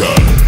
jungle